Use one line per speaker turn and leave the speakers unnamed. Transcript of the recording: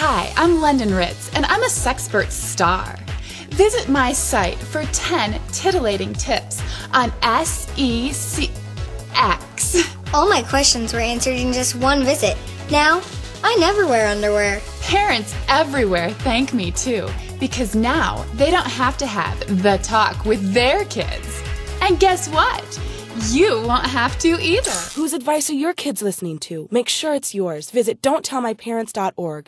Hi, I'm London Ritz, and I'm a Sexpert star. Visit my site for 10 titillating tips on S E C X.
All my questions were answered in just one visit. Now, I never wear underwear.
Parents everywhere thank me too, because now they don't have to have the talk with their kids. And guess what? You won't have to either.
Whose advice are your kids listening to? Make sure it's yours. Visit don'ttellmyparents.org.